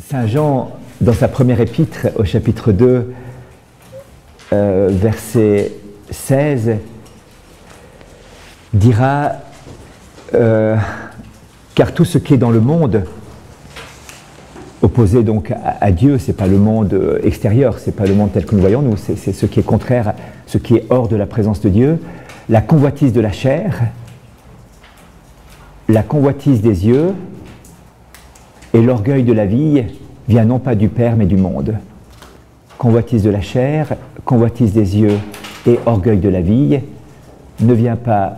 Saint Jean, dans sa première épître, au chapitre 2, euh, verset 16, dira euh, Car tout ce qui est dans le monde, opposé donc à, Dieu, c'est pas le monde euh, extérieur, c'est pas le monde tel que nous voyons, nous, c'est ce qui est contraire, ce qui est hors de la présence de Dieu, la convoitise de la chair, la convoitise des yeux et l'orgueil de la vie vient non pas du Père mais du monde. Convoitise de la chair, convoitise des yeux et orgueil de la vie ne vient pas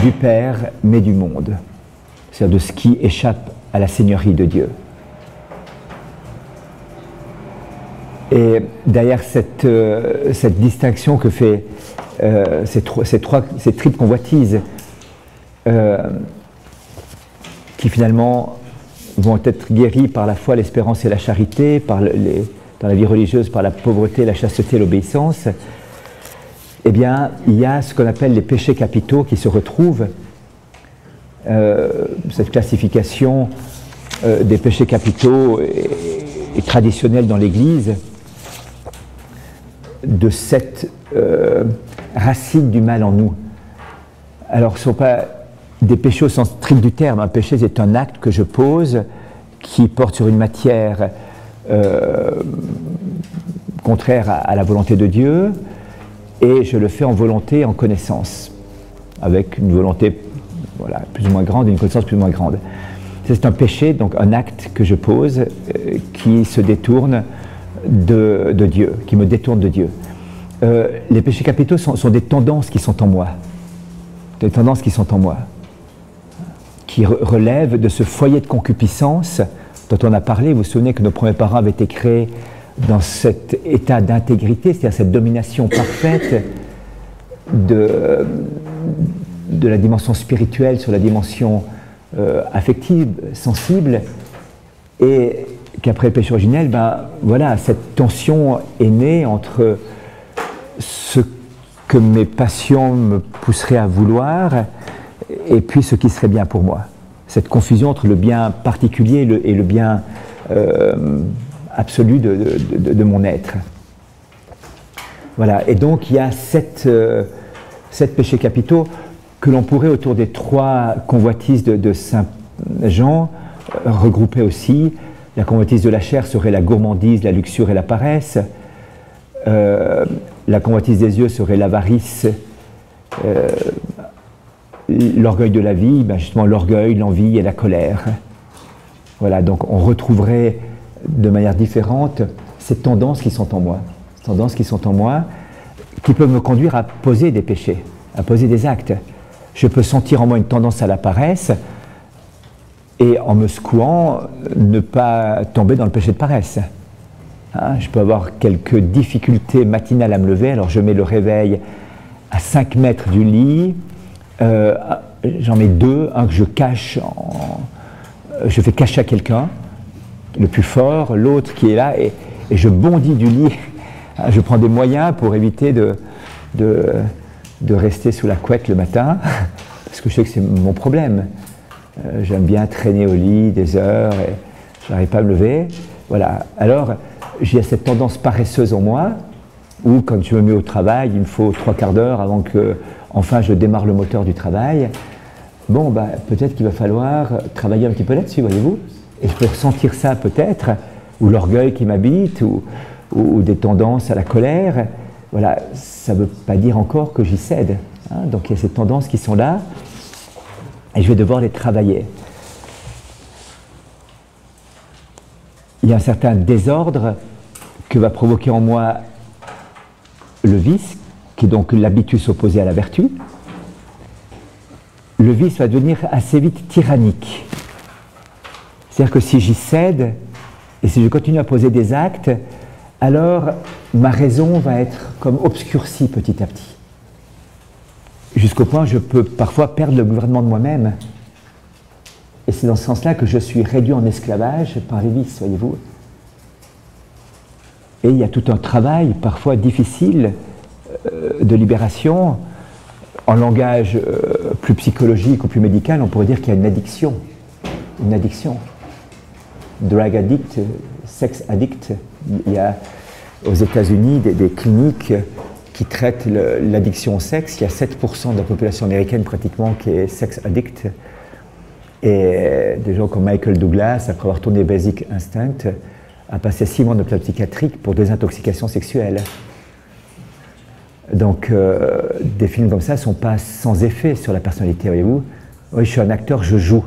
du Père mais du monde, c'est-à-dire de ce qui échappe à la Seigneurie de Dieu. Et derrière cette, euh, distinction que fait euh, ces, trois, ces, triples convoitises, qui finalement vont être guéris par la foi, l'espérance et la charité, par dans la vie religieuse par la pauvreté, la chasteté, l'obéissance, eh bien, il y a ce qu'on appelle les péchés capitaux qui se retrouvent. Euh, cette classification euh, des péchés capitaux est, traditionnelle dans l'Église de cette racine du mal en nous. Alors, ce ne sont pas des péchés au sens strict du terme. Un péché, c'est un acte que je pose qui porte sur une matière euh, contraire à, la volonté de Dieu, et je le fais en volonté, en connaissance, avec une volonté voilà, plus ou moins grande une connaissance plus ou moins grande. C'est un péché, donc un acte que je pose euh, qui se détourne de, Dieu, qui me détourne de Dieu. Euh, les péchés capitaux sont des tendances qui sont en moi, des tendances qui sont en moi qui relève de ce foyer de concupiscence dont on a parlé. Vous vous souvenez que nos premiers parents avaient été créés dans cet état d'intégrité, c'est-à-dire cette domination parfaite de, la dimension spirituelle sur la dimension euh, affective, sensible, et qu'après le péché originel, ben, voilà, cette tension est née entre ce que mes passions me pousseraient à vouloir et puis ce qui serait bien pour moi. Cette confusion entre le bien particulier et le, bien euh, absolu de, mon être. Voilà, et donc il y a sept, euh, péchés capitaux que l'on pourrait autour des trois convoitises de, Saint Jean euh, regrouper aussi. La convoitise de la chair serait la gourmandise, la luxure et la paresse. la convoitise des yeux serait l'avarice, l'orgueil de la vie, ben justement l'orgueil, l'envie et la colère. Voilà, donc on retrouverait de manière différente ces tendances qui sont en moi, ces tendances qui sont en moi, qui peuvent me conduire à poser des péchés, à poser des actes. Je peux sentir en moi une tendance à la paresse et en me secouant, ne pas tomber dans le péché de paresse. Hein, je peux avoir quelques difficultés matinales à me lever, alors je mets le réveil à 5 mètres du lit, euh, j'en mets deux, un que je cache, euh, je fais cacher à quelqu'un, le plus fort, l'autre qui est là, et, je bondis du lit. Je prends des moyens pour éviter de, de, rester sous la couette le matin, parce que je sais que c'est mon problème. Euh, j'aime bien traîner au lit des heures et je n'arrive pas à me lever. Voilà. Alors, j'ai cette tendance paresseuse en moi, où quand je me mets au travail, il me faut trois quarts d'heure avant que enfin je démarre le moteur du travail, bon, bah, peut-être qu'il va falloir travailler un petit peu là-dessus, voyez-vous. Et je peux ressentir ça peut-être, ou l'orgueil qui m'habite, ou, des tendances à la colère. Voilà, ça ne veut pas dire encore que j'y cède. Hein. Donc il y a ces tendances qui sont là, et je vais devoir les travailler. Il y a un certain désordre que va provoquer en moi le vice, qui est donc l'habitus opposé à la vertu, le vice va devenir assez vite tyrannique. C'est-à-dire que si j'y cède et si je continue à poser des actes, alors ma raison va être comme obscurcie petit à petit. Jusqu'au point où je peux parfois perdre le gouvernement de moi-même. Et c'est dans ce sens-là que je suis réduit en esclavage par les vices, voyez-vous. Et il y a tout un travail, parfois difficile, de libération, en langage euh, plus psychologique ou plus médical, on pourrait dire qu'il y a une addiction. Une addiction. drug addict, sex addict. Il y a aux États-Unis des, cliniques qui traitent l'addiction au sexe. Il y a 7% de la population américaine pratiquement qui est sex addict. Et des gens comme Michael Douglas, après avoir tourné Basic Instinct, a passé six mois d'hôpital psychiatrique pour désintoxication sexuelle. Donc, euh, des films comme ça ne sont pas sans effet sur la personnalité, voyez-vous. Oui, je suis un acteur, je joue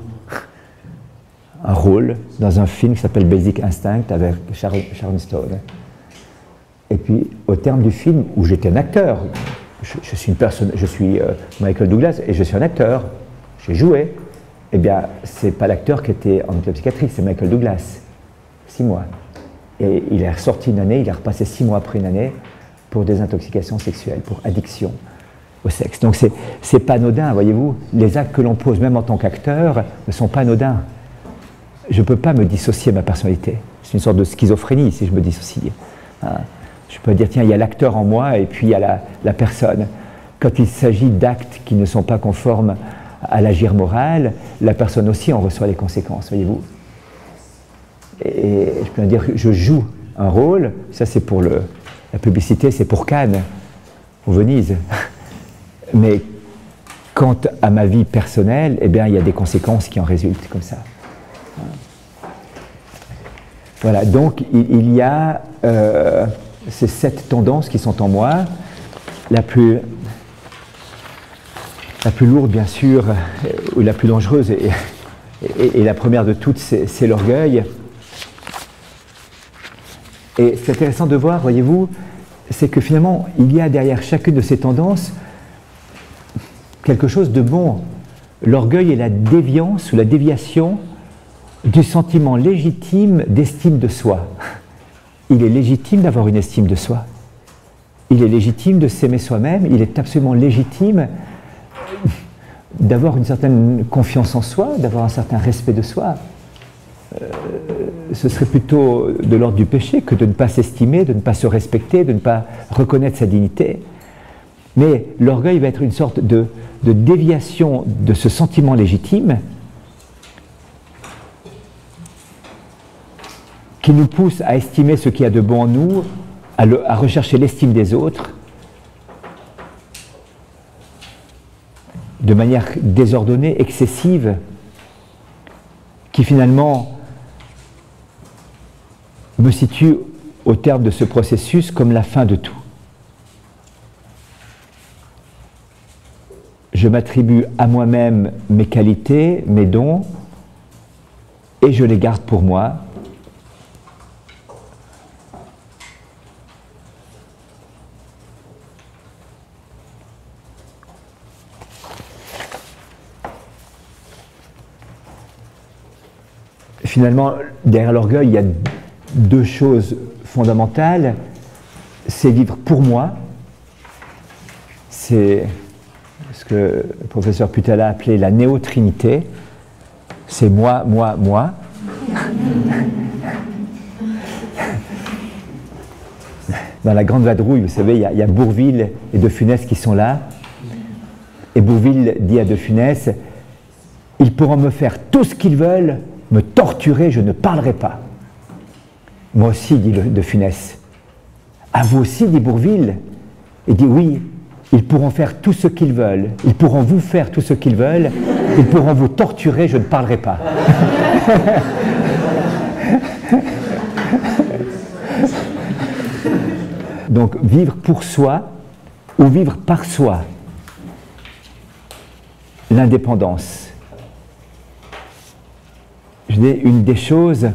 un rôle dans un film qui s'appelle Basic Instinct avec Sharon, Stone. Et puis, au terme du film, où j'étais un acteur, je, suis, une personne, je suis euh, Michael Douglas et je suis un acteur, j'ai joué, eh bien, c'est pas l'acteur qui était en hôpital psychiatrique, c'est Michael Douglas. Six mois. Et il est ressorti une année, il est repassé six mois après une année pour des intoxications sexuelles, pour addiction au sexe. Donc c'est pas anodin, voyez-vous. Les actes que l'on pose, même en tant qu'acteur, ne sont pas anodins. Je ne peux pas me dissocier ma personnalité. C'est une sorte de schizophrénie si je me dissocie. Hein. Je peux dire, tiens, il y a l'acteur en moi et puis il y a la, la personne. Quand il s'agit d'actes qui ne sont pas conformes à l'agir moral, la personne aussi en reçoit les conséquences, voyez-vous. Et je peux dire je joue un rôle, ça c'est pour le, la publicité, c'est pour Cannes ou Venise. Mais quant à ma vie personnelle, eh bien, il y a des conséquences qui en résultent comme ça. Voilà, donc il, y a euh, ces sept tendances qui sont en moi. La plus, lourde, bien sûr, ou la plus dangereuse, et la première de toutes, c'est l'orgueil. Et c'est intéressant de voir, voyez-vous, c'est que finalement, il y a derrière chacune de ces tendances quelque chose de bon. L'orgueil est la déviance ou la déviation du sentiment légitime d'estime de soi. Il est légitime d'avoir une estime de soi. Il est légitime de s'aimer soi-même. Il est absolument légitime d'avoir une certaine confiance en soi, d'avoir un certain respect de soi. Euh, ce serait plutôt de l'ordre du péché que de ne pas s'estimer, de ne pas se respecter, de ne pas reconnaître sa dignité. Mais l'orgueil va être une sorte de, déviation de ce sentiment légitime qui nous pousse à estimer ce qu'il y a de bon en nous, à rechercher l'estime des autres, de manière désordonnée, excessive, qui finalement me situe au terme de ce processus comme la fin de tout. Je m'attribue à moi-même mes qualités, mes dons, et je les garde pour moi. Finalement, derrière l'orgueil, il y a deux choses fondamentales. C'est vivre pour moi. C'est ce que le professeur Putala a appelé la néo-trinité. C'est moi, moi, moi. Dans la grande vadrouille, vous savez, il y, a, Bourville et De Funès qui sont là. Et Bourville dit à De Funès Ils pourront me faire tout ce qu'ils veulent, me torturer, je ne parlerai pas. Moi aussi, dit De Funès. À vous aussi, dit Bourville. Il dit oui, ils pourront faire tout ce qu'ils veulent. Ils pourront vous faire tout ce qu'ils veulent. Ils pourront vous torturer, je ne parlerai pas. Donc vivre pour soi ou vivre par soi. L'indépendance. Je dis une des choses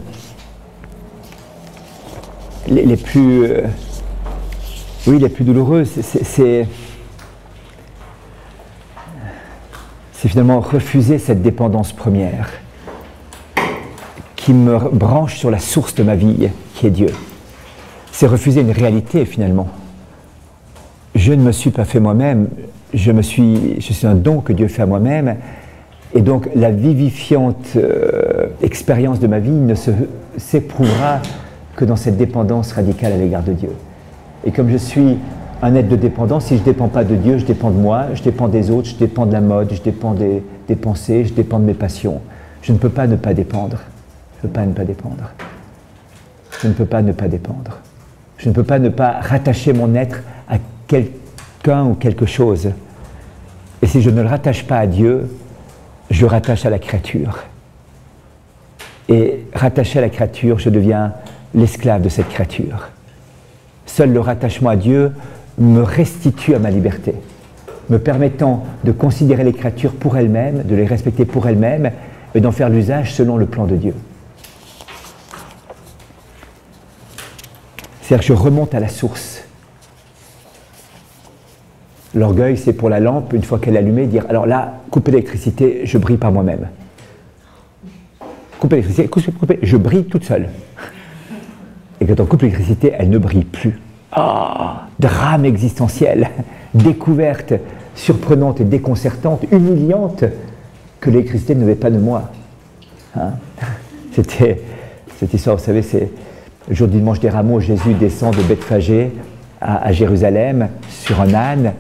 les, plus, euh, oui, les plus douloureuses, c'est finalement refuser cette dépendance première qui me branche sur la source de ma vie, qui est Dieu. C'est refuser une réalité finalement. Je ne me suis pas fait moi-même, je, me suis, je suis un don que Dieu fait à moi-même, et donc la vivifiante euh, expérience de ma vie ne s'éprouvera que dans cette dépendance radicale à l'égard de Dieu. Et comme je suis un être de dépendance, si je ne dépends pas de Dieu, je dépends de moi, je dépends des autres, je dépends de la mode, je dépends des, pensées, je dépends de mes passions. Je ne peux pas ne pas dépendre. Je ne peux pas ne pas dépendre. Je ne peux pas ne pas dépendre. Je ne peux pas ne pas rattacher mon être à quelqu'un ou quelque chose. Et si je ne le rattache pas à Dieu, je rattache à la créature. Et rattaché à la créature, je deviens l'esclave de cette créature. Seul le rattachement à Dieu me restitue à ma liberté, me permettant de considérer les créatures pour elles-mêmes, de les respecter pour elles-mêmes et d'en faire l'usage selon le plan de Dieu. C'est-à-dire que je remonte à la source. L'orgueil, c'est pour la lampe, une fois qu'elle est allumée, dire alors là, couper l'électricité, je brille par moi-même. Couper l'électricité, je brille toute seule. Et quand on coupe l'électricité, elle ne brille plus. Ah, drame existentiel, découverte surprenante et déconcertante, humiliante, que l'électricité ne veut pas de moi. Hein C'était cette histoire, vous savez, c'est le jour du dimanche des rameaux, Jésus descend de Bethphagée à, à, Jérusalem sur un âne.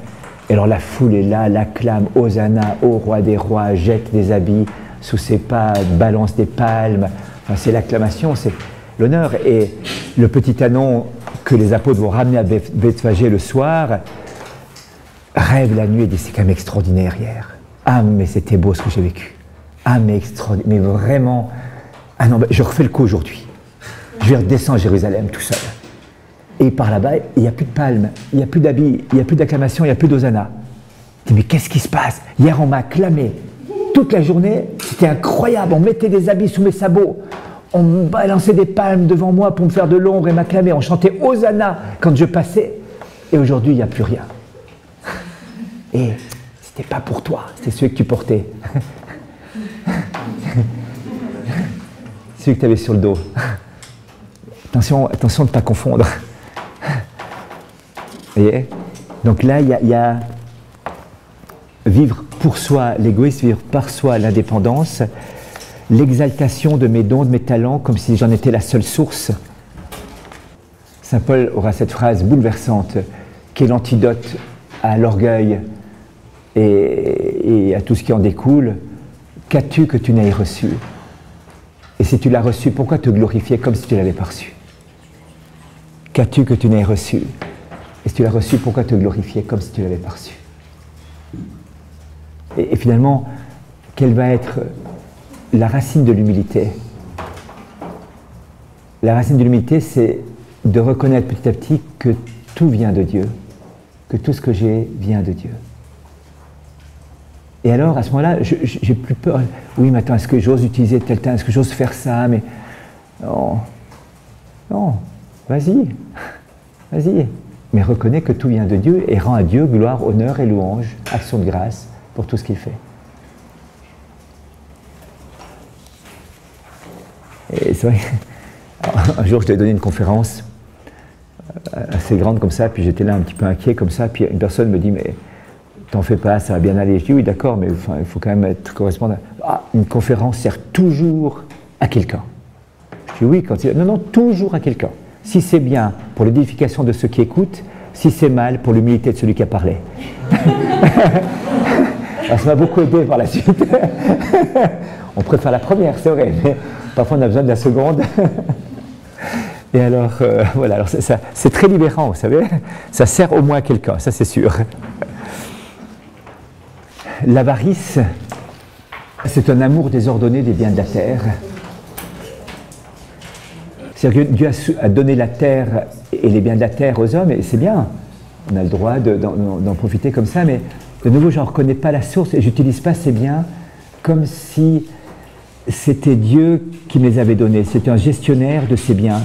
Et alors la foule est là, l'acclame, Hosanna, ô roi des rois, jette des habits sous ses pas, balance des palmes. Enfin, c'est l'acclamation, c'est l'honneur. Et le petit anon que les apôtres vont ramener à Bethphagée le soir rêve la nuit et dit c'est quand même extraordinaire hier. Ah mais c'était beau ce que j'ai vécu. Ah mais vraiment. Ah non, je refais le coup aujourd'hui. Je vais redescendre à Jérusalem tout seul. Et par là-bas, il n'y a plus de palmes, il n'y a plus d'habits, il n'y a plus d'acclamation, il n'y a plus d'osana. mais qu'est-ce qui se passe? Hier, on m'a acclamé. Toute la journée, c'était incroyable. On mettait des habits sous mes sabots. On balançait des palmes devant moi pour me faire de l'ombre et m'acclamer. On chantait Hosanna quand je passais. Et aujourd'hui, il n'y a plus rien. Et c'était pas pour toi, c'était celui que tu portais. celui que tu avais sur le dos. Attention, attention de ne pas confondre. Vous voyez? Donc là, il y, y, a vivre pour soi l'égoïsme, vivre par soi l'indépendance, l'exaltation de mes dons, de mes talents, comme si j'en étais la seule source. Saint Paul aura cette phrase bouleversante qui est l'antidote à l'orgueil et, à tout ce qui en découle. Qu'as-tu que tu n'aies reçu? Et si tu l'as reçu, pourquoi te glorifier comme si tu l'avais pas reçu? Qu'as-tu que tu n'aies reçu? Et si tu l'as reçu, pourquoi te glorifier comme si tu l'avais pas reçu? Et finalement, quelle va être la racine de l'humilité La racine de l'humilité, c'est de reconnaître petit à petit que tout vient de Dieu, que tout ce que j'ai vient de Dieu. Et alors, à ce moment-là, j'ai plus peur. Oui, mais attends, est-ce que j'ose utiliser tel temps Est-ce que j'ose faire ça? Mais non, non, vas-y, vas-y. Mais reconnais que tout vient de Dieu et rend à Dieu gloire, honneur et louange, action de grâce pour tout ce qu'il fait. Et c'est vrai, un jour je t'ai donné une conférence assez grande comme ça, puis j'étais là un petit peu inquiet comme ça, puis une personne me dit mais t'en fais pas, ça va bien aller. Je dis oui d'accord, mais enfin, il faut quand même être correspondant. Ah, une conférence sert toujours à quelqu'un. Je dis oui quand il... Non, non, toujours à quelqu'un. Si c'est bien pour l'édification de ceux qui écoutent, si c'est mal pour l'humilité de celui qui a parlé. Alors, ça m'a beaucoup aidé par la suite. on préfère la première, c'est vrai, mais parfois on a besoin de la seconde. Et alors, euh, voilà, c'est très libérant, vous savez. Ça sert au moins à quelqu'un, ça c'est sûr. L'avarice, c'est un amour désordonné des biens de la terre. C'est-à-dire que Dieu a, donné la terre et les biens de la terre aux hommes, et c'est bien. On a le droit d'en profiter comme ça, mais de nouveau, je ne reconnais pas la source et j'utilise pas ces biens comme si c'était Dieu qui me les avait donnés. C'était un gestionnaire de ces biens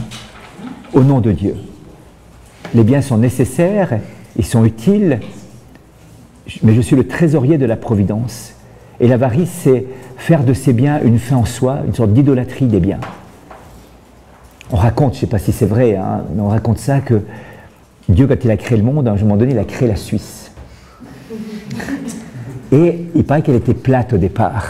au nom de Dieu. Les biens sont nécessaires, ils sont utiles, mais je suis le trésorier de la providence. Et l'avarice, c'est faire de ces biens une fin en soi, une sorte d'idolâtrie des biens. On raconte, je ne sais pas si c'est vrai, hein, mais on raconte ça que Dieu, quand il a créé le monde, à un moment donné, il a créé la Suisse. Et il paraît qu'elle était plate au départ.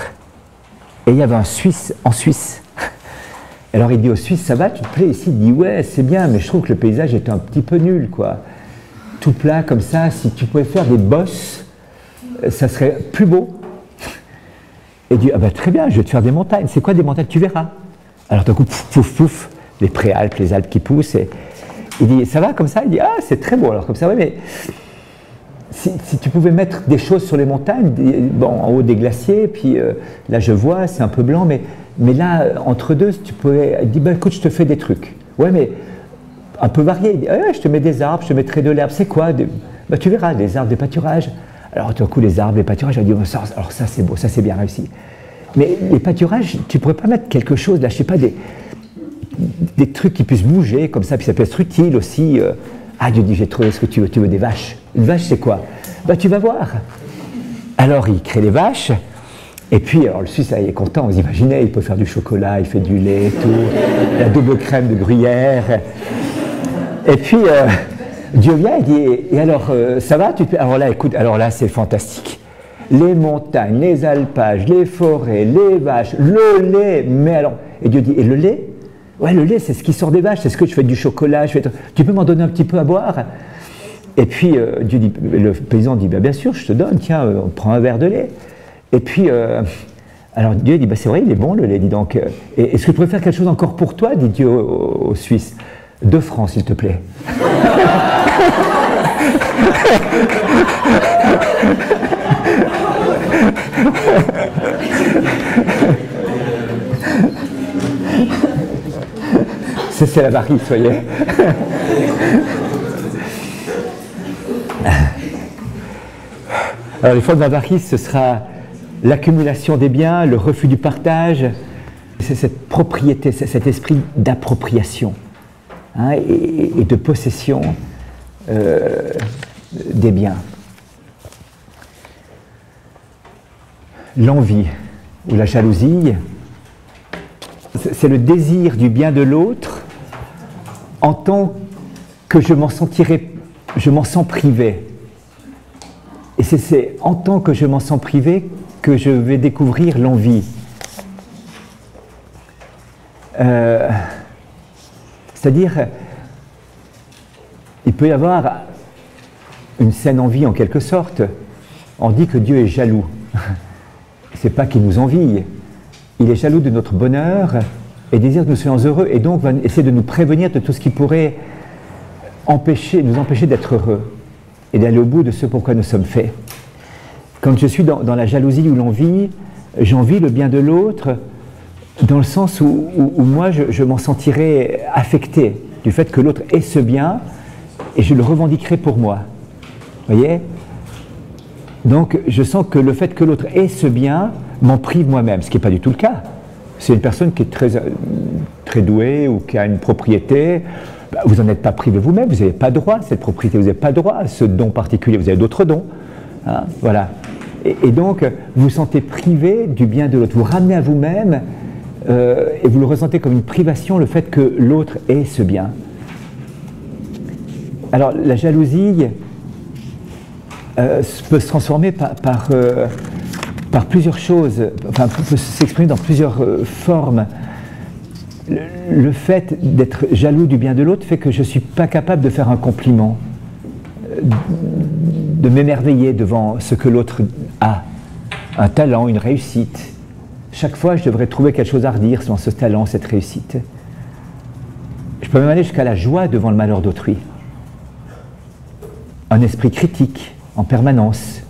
Et il y avait un Suisse en Suisse. Alors il dit aux Suisses, ça va, tu te plais ici? Il dit, ouais, c'est bien, mais je trouve que le paysage est un petit peu nul, quoi. Tout plat comme ça, si tu pouvais faire des bosses, ça serait plus beau. Et il dit, ah ben très bien, je vais te faire des montagnes. C'est quoi des montagnes? Tu verras. Alors d'un coup, pouf, pouf, pouf, les préalpes, les Alpes qui poussent. Et il dit, ça va comme ça? Il dit, ah, c'est très beau. Alors comme ça, oui, mais si, tu pouvais mettre des choses sur les montagnes, bon, en haut des glaciers, puis euh, là je vois, c'est un peu blanc, mais, mais là, entre deux, tu pouvais dire, bah, écoute, je te fais des trucs. Ouais, mais un peu varié. Il dit, je te mets des arbres, je te mettrai de l'herbe. C'est quoi? Bah, Tu verras, des arbres, des pâturages. Alors tout d'un coup, les arbres, les pâturages, je dit, oh, alors ça c'est beau, ça c'est bien réussi. Mais les pâturages, tu pourrais pas mettre quelque chose, là, je sais pas, des, des trucs qui puissent bouger comme ça, puis ça peut être utile aussi. Euh. ah, Dieu dit, j'ai trouvé ce que tu veux, tu veux des vaches. Une vache, c'est quoi Bah, tu vas voir. Alors, il crée les vaches, et puis, alors le Suisse, il est content, vous imaginez, il peut faire du chocolat, il fait du lait, tout, la double crème de gruyère. Et puis, euh, Dieu vient, il dit, et alors, euh, ça va tu Alors là, écoute, alors là, c'est fantastique. Les montagnes, les alpages, les forêts, les vaches, le lait, mais alors, et Dieu dit, et le lait? Ouais, le lait, c'est ce qui sort des vaches, c'est ce que je fais du chocolat, je tu peux m'en donner un petit peu à boire? Et puis, euh, Dieu dit, le paysan dit, bien, sûr, je te donne, tiens, on prend un verre de lait. Et puis, alors Dieu dit, bah, c'est vrai, il est bon le lait, dit donc. Est-ce que je pourrais faire quelque chose encore pour toi, dit Dieu aux Suisses deux francs, s'il te plaît. C'est la varice, voyez. Alors les formes d'avarice, ce sera l'accumulation des biens, le refus du partage, c'est cette propriété, cet esprit d'appropriation. Hein, et, de possession euh, des biens. L'envie ou la jalousie, c'est le désir du bien de l'autre en tant que je m'en sentirais, je m'en sens privé. Et c'est en tant que je m'en sens privé que je vais découvrir l'envie. Euh, c'est-à-dire, il peut y avoir une saine envie en quelque sorte. On dit que Dieu est jaloux. C'est pas qu'il nous envie. Il est jaloux de notre bonheur et désire que nous soyons heureux et donc va essayer de nous prévenir de tout ce qui pourrait nous empêcher d'être heureux et d'aller au bout de ce pourquoi nous sommes faits. Quand je suis dans, la jalousie ou l'envie, j'envie le bien de l'autre, dans le sens où, moi, je, m'en sentirais affecté du fait que l'autre ait ce bien et je le revendiquerai pour moi. voyez? Donc, je sens que le fait que l'autre ait ce bien m'en prive moi-même, ce qui n'est pas du tout le cas. C'est une personne qui est très, très douée ou qui a une propriété. Bah, vous n'en êtes pas privé vous-même, vous n'avez pas droit à cette propriété, vous n'avez pas droit à ce don particulier, vous avez d'autres dons. Hein, voilà. Et, donc, vous vous sentez privé du bien de l'autre. Vous ramenez à vous-même euh, et vous le ressentez comme une privation, le fait que l'autre ait ce bien. Alors la jalousie euh, peut se transformer par, euh, par, plusieurs choses, enfin peut s'exprimer dans plusieurs formes. Le, fait d'être jaloux du bien de l'autre fait que je ne suis pas capable de faire un compliment, de m'émerveiller devant ce que l'autre a, un talent, une réussite chaque fois, je devrais trouver quelque chose à redire sur ce talent, cette réussite. Je peux même aller jusqu'à la joie devant le malheur d'autrui. Un esprit critique en permanence,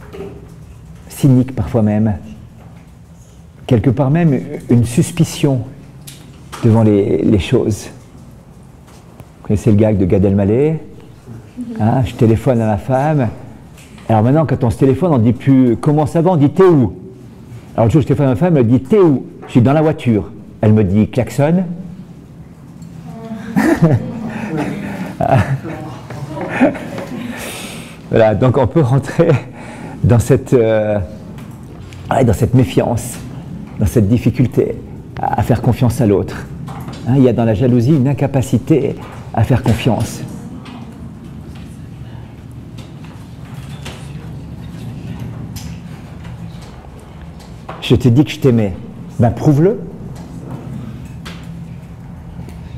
cynique parfois même, quelque part même une suspicion devant les, choses. Vous connaissez le gag de Gad Elmaleh hein, Je téléphone à ma femme. Alors maintenant, quand on se téléphone, on ne dit plus comment ça va, on dit t'es où? Alors le jour, je téléphone à ma femme, elle me dit T'es où? Je suis dans la voiture. Elle me dit Klaxon. voilà, donc on peut rentrer dans cette, euh, dans cette méfiance, dans cette difficulté à, faire confiance à l'autre. Hein, il y a dans la jalousie une incapacité à faire confiance. Je t'ai dit que je t'aimais. Ben prouve-le.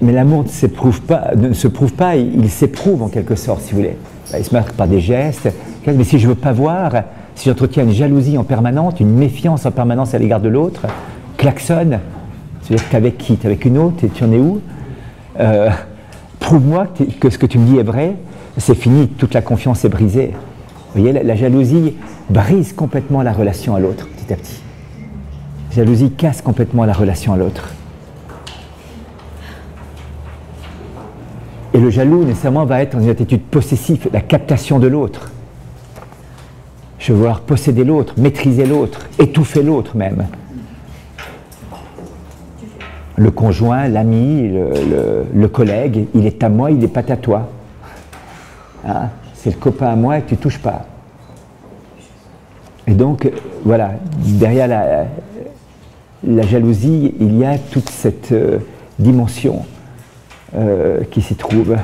Mais l'amour ne, pas, ne se prouve pas, il, s'éprouve en quelque sorte, si vous voulez. Ben, il se marque par des gestes. Mais si je ne veux pas voir, si j'entretiens une jalousie en permanence, une méfiance en permanence à l'égard de l'autre, klaxonne, Tu veux dire, avec qui? T'es avec une autre? Tu en es où? Euh, Prouve-moi que, ce que tu me dis est vrai. C'est fini, toute la confiance est brisée. Vous voyez, la, jalousie brise complètement la relation à l'autre, petit à petit. La jalousie casse complètement la relation à l'autre. Et le jaloux, nécessairement, va être dans une attitude possessive, la captation de l'autre. Je veux vouloir posséder l'autre, maîtriser l'autre, étouffer l'autre même. Le conjoint, l'ami, le, collègue, il est à moi, il n'est pas à toi. Hein? C'est le copain à moi et tu touches pas. Et donc, voilà, derrière la, jalousie, il y a toute cette euh, dimension euh, qui s'y trouve.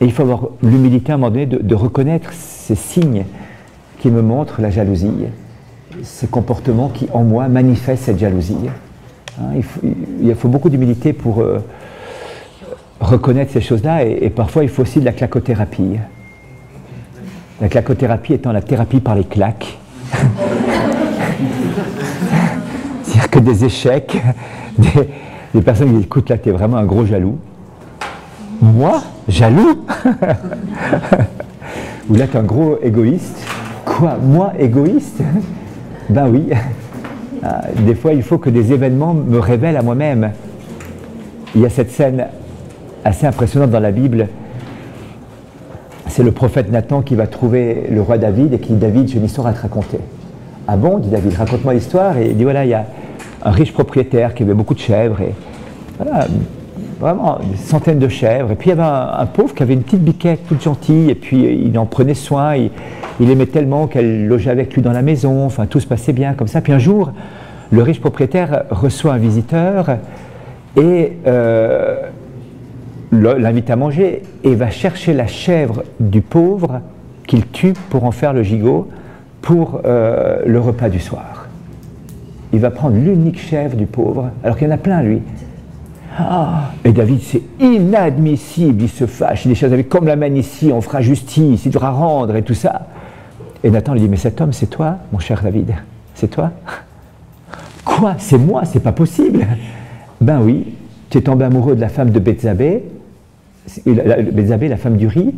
Et il faut avoir l'humilité à un moment donné de reconnaître ces signes qui me montre la jalousie, ces comportements qui en moi manifestent cette jalousie. Hein, il, faut, beaucoup d'humilité pour euh, reconnaître ces choses-là et, parfois il faut aussi de la clacothérapie. La clacothérapie étant la thérapie par les claques. C'est-à-dire que des échecs, des, personnes qui disent écoute là, tu es vraiment un gros jaloux. Moi? Jaloux? Ou là, tu es un gros égoïste. Quoi? Moi, égoïste? Ben oui. Ah, des fois, il faut que des événements me révèlent à moi-même. Il y a cette scène assez impressionnante dans la Bible. C'est le prophète Nathan qui va trouver le roi David et qui dit David, j'ai une histoire à te raconter. Ah bon? dit David, raconte-moi l'histoire. Et il dit voilà, il y a un riche propriétaire qui avait beaucoup de chèvres. Et voilà, vraiment des centaines de chèvres. Et puis il y avait un, pauvre qui avait une petite biquette toute gentille, et puis il en prenait soin, il, aimait tellement qu'elle logeait avec lui dans la maison, enfin tout se passait bien comme ça. Puis un jour, le riche propriétaire reçoit un visiteur et euh, l'invite à manger et va chercher la chèvre du pauvre qu'il tue pour en faire le gigot pour euh, le repas du soir. Il va prendre l'unique chèvre du pauvre, alors qu'il y en a plein lui. Ah, et David, c'est inadmissible, il se fâche, il des choses avec comme la ici, on fera justice, il devra rendre et tout ça. Et Nathan lui dit, mais cet homme, c'est toi, mon cher David, c'est toi? Quoi? C'est moi C'est pas possible. Ben oui, tu es tombé amoureux de la femme de Bethzabé, Bethzabé, la femme du riz,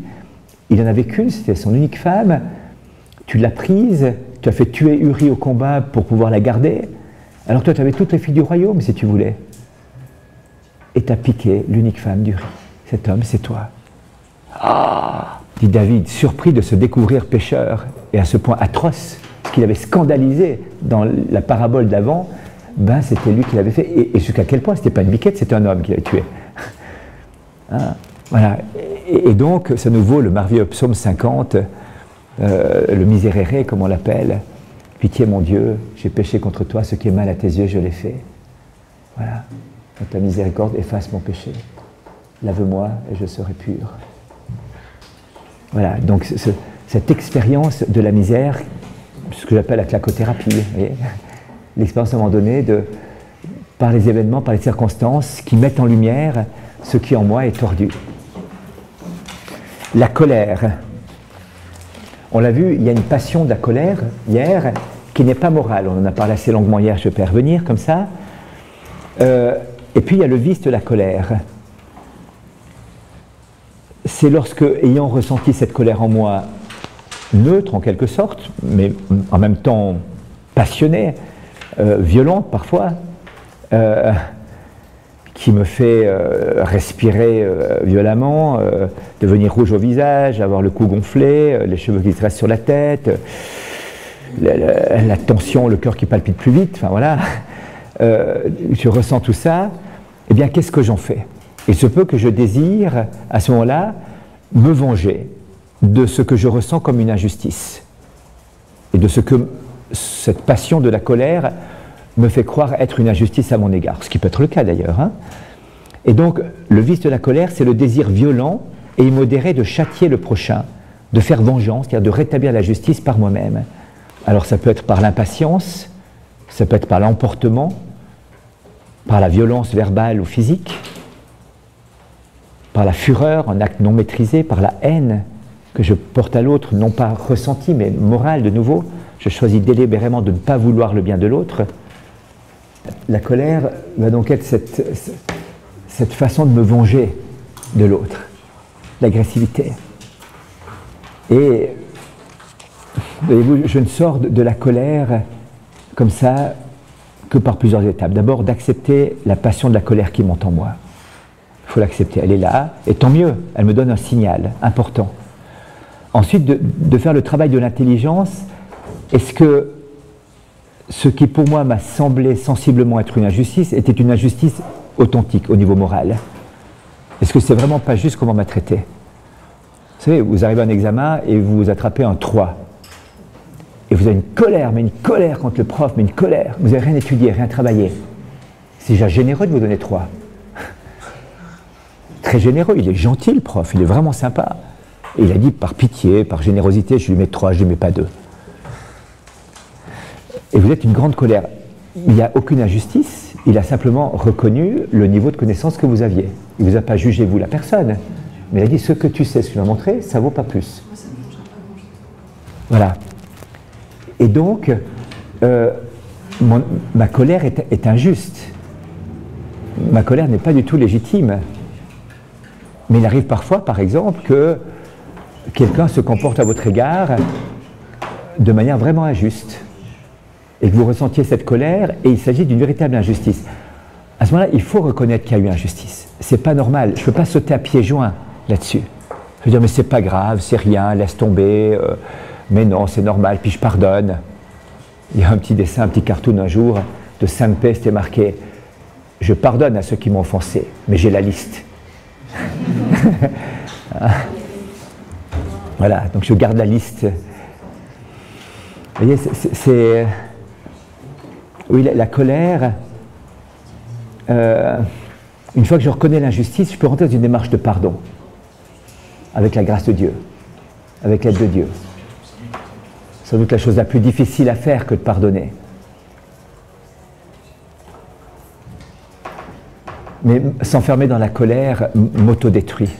il en avait qu'une, c'était son unique femme, tu l'as prise, tu as fait tuer Uri au combat pour pouvoir la garder, alors toi tu avais toutes les filles du royaume si tu voulais et t'as piqué l'unique femme du riz. Cet homme, c'est toi. Ah dit David, surpris de se découvrir pécheur, et à ce point atroce, ce qu'il avait scandalisé dans la parabole d'avant, ben c'était lui qui l'avait fait. Et, jusqu'à quel point C'était pas une biquette, c'était un homme qui l'avait tué. Hein? voilà. Et, donc, ça nous vaut le merveilleux psaume 50, euh, le miséréré, comme on l'appelle. Pitié, mon Dieu, j'ai péché contre toi, ce qui est mal à tes yeux, je l'ai fait. Voilà ta miséricorde efface mon péché. Lave-moi et je serai pur. Voilà, donc cette expérience de la misère, ce que j'appelle la clacothérapie, l'expérience à un moment donné de, par les événements, par les circonstances qui mettent en lumière ce qui en moi est tordu. La colère. On l'a vu, il y a une passion de la colère hier qui n'est pas morale. On en a parlé assez longuement hier, je peux revenir comme ça. Euh, et puis il y a le vice de la colère. C'est lorsque, ayant ressenti cette colère en moi, neutre en quelque sorte, mais en même temps passionnée, euh, violente parfois, euh, qui me fait euh, respirer violemment, devenir rouge au visage, avoir le cou gonflé, les cheveux qui se restent sur la tête, la, la tension, le cœur qui palpite plus vite, enfin voilà. je ressens tout ça, eh bien, qu'est-ce que j'en fais? Il se peut que je désire, à ce moment-là, me venger de ce que je ressens comme une injustice et de ce que cette passion de la colère me fait croire être une injustice à mon égard, ce qui peut être le cas d'ailleurs. Hein. et donc, le vice de la colère, c'est le désir violent et immodéré de châtier le prochain, de faire vengeance, c'est-à-dire de rétablir la justice par moi-même. Alors, ça peut être par l'impatience, ça peut être par l'emportement, par la violence verbale ou physique, par la fureur, un acte non maîtrisé, par la haine que je porte à l'autre, non pas ressentie, mais morale de nouveau. Je choisis délibérément de ne pas vouloir le bien de l'autre. La colère va donc être cette, façon de me venger de l'autre, l'agressivité. Et voyez-vous, je ne sors de la colère comme ça que par plusieurs étapes. D'abord, d'accepter la passion de la colère qui monte en moi. Il faut l'accepter, elle est là, et tant mieux, elle me donne un signal important. Ensuite, de, faire le travail de l'intelligence. Est-ce que ce qui pour moi m'a semblé sensiblement être une injustice était une injustice authentique au niveau moral? Est-ce que c'est vraiment pas juste comment m'a traité? Vous savez, vous arrivez à un examen et vous attrapez un 3 et vous avez une colère, mais une colère contre le prof, mais une colère. Vous n'avez rien étudié, rien travaillé. C'est déjà généreux de vous donner trois. Très généreux, il est gentil le prof, il est vraiment sympa. Et il a dit par pitié, par générosité, je lui mets trois, je ne lui mets pas deux. Et vous êtes une grande colère. Il n'y a aucune injustice, il a simplement reconnu le niveau de connaissance que vous aviez. Il ne vous a pas jugé, vous, la personne, mais il a dit ce que tu sais, ce que tu m'as montré, ça vaut pas plus. Voilà. Et donc, euh, ma colère est, injuste. Ma colère n'est pas du tout légitime. Mais il arrive parfois, par exemple, que quelqu'un se comporte à votre égard de manière vraiment injuste. Et que vous ressentiez cette colère et il s'agit d'une véritable injustice. À ce moment-là, il faut reconnaître qu'il y a eu injustice. C'est pas normal. Je ne peux pas sauter à pieds joints là-dessus. Je veux dire, mais c'est pas grave, c'est rien, laisse tomber. Euh, mais non, c'est normal, puis je pardonne. Il y a un petit dessin, un petit cartoon un jour de Saint-Pé, c'était marqué Je pardonne à ceux qui m'ont offensé, mais j'ai la liste. voilà, donc je garde la liste. Vous voyez, c'est. Oui, la, colère. Euh, une fois que je reconnais l'injustice, je peux rentrer dans une démarche de pardon, avec la grâce de Dieu, avec l'aide de Dieu sans doute la chose la plus difficile à faire que de pardonner. Mais s'enfermer dans la colère m'autodétruit.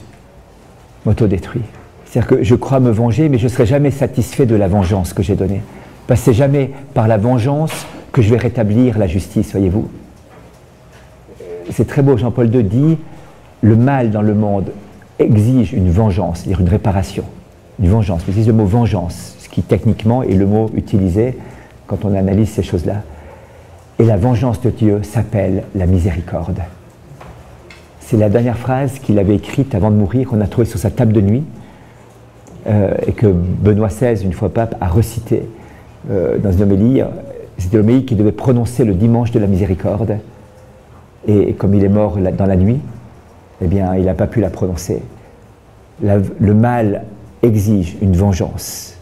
M'autodétruit. C'est-à-dire que je crois me venger, mais je ne serai jamais satisfait de la vengeance que j'ai donnée. Parce que c'est jamais par la vengeance que je vais rétablir la justice, voyez-vous. C'est très beau, Jean-Paul II dit, le mal dans le monde exige une vengeance, c'est-à-dire une réparation. Une vengeance, il exige le mot vengeance qui techniquement est le mot utilisé quand on analyse ces choses-là. Et la vengeance de Dieu s'appelle la miséricorde. C'est la dernière phrase qu'il avait écrite avant de mourir, qu'on a trouvée sur sa table de nuit, euh, et que Benoît XVI, une fois pape, a recité euh, dans une homélie. C'était l'homélie qu'il devait prononcer le dimanche de la miséricorde. Et comme il est mort dans la nuit, eh bien, il n'a pas pu la prononcer. le mal exige une vengeance.